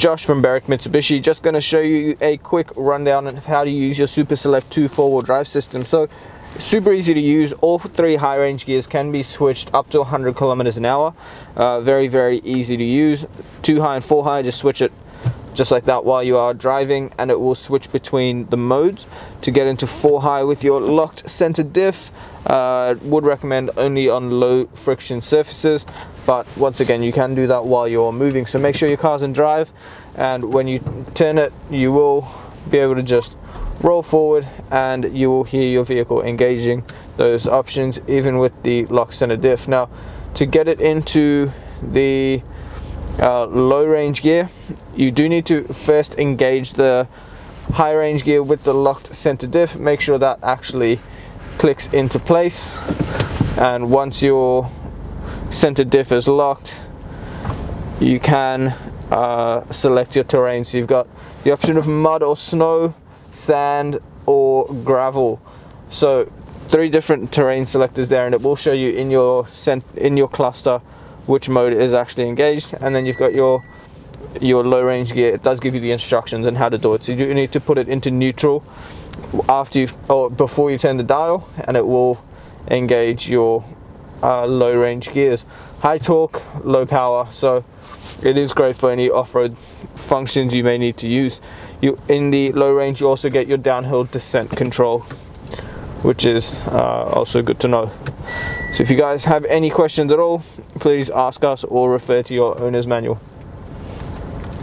Josh from Berwick Mitsubishi. Just going to show you a quick rundown of how to use your Super Select 2 four-wheel drive system. So super easy to use all three high range gears can be switched up to 100 kilometers an hour uh, very very easy to use two high and four high just switch it just like that while you are driving and it will switch between the modes to get into four high with your locked center diff. Uh, would recommend only on low friction surfaces but once again you can do that while you're moving. So make sure your car's in drive and when you turn it you will be able to just roll forward and you will hear your vehicle engaging those options even with the lock center diff. Now to get it into the uh, low range gear. You do need to first engage the high range gear with the locked center diff. Make sure that actually clicks into place. And once your center diff is locked you can uh, select your terrain. So you've got the option of mud or snow sand or gravel. So three different terrain selectors there and it will show you in your in your cluster which mode is actually engaged and then you've got your your low range gear. It does give you the instructions on how to do it. So you need to put it into neutral after you or before you turn the dial and it will engage your uh, low range gears. High torque low power. So it is great for any off-road functions you may need to use. You in the low range you also get your downhill descent control which is uh, also good to know so if you guys have any questions at all please ask us or refer to your owner's manual